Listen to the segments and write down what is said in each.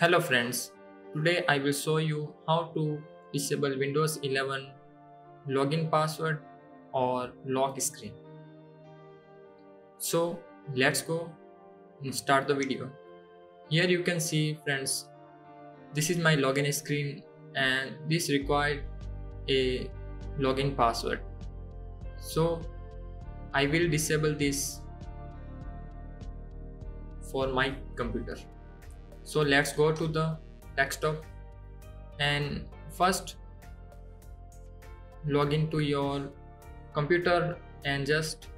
Hello friends, today I will show you how to disable Windows 11 login password or lock screen. So let's go and start the video. Here you can see friends, this is my login screen and this required a login password. So I will disable this for my computer so let's go to the desktop. And first log into your computer and just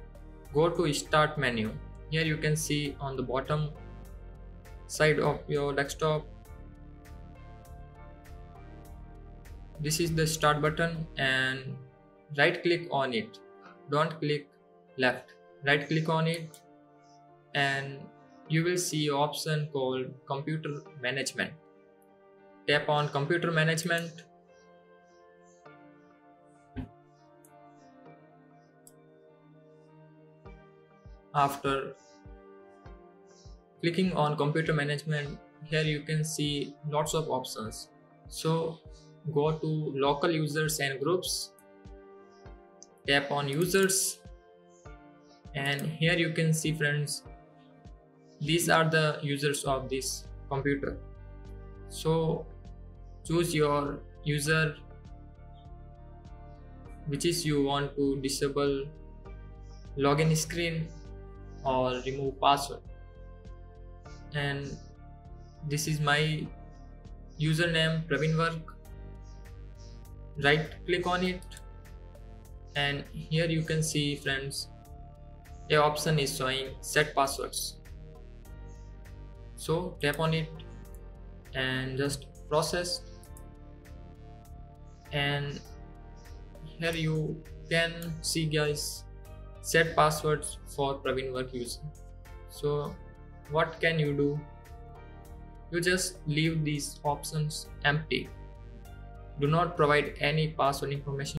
go to start menu. Here you can see on the bottom side of your desktop this is the start button and right click on it. Don't click left. Right click on it and you will see option called computer management. Tap on computer management. After clicking on computer management here you can see lots of options. So go to local users and groups. Tap on users. And here you can see friends these are the users of this computer. So choose your user which is you want to disable login screen or remove password. And this is my username Praveen Work right click on it. And here you can see friends a option is showing set passwords so tap on it and just process. And here you can see guys set passwords for Praveen work user. So what can you do? You just leave these options empty. Do not provide any password information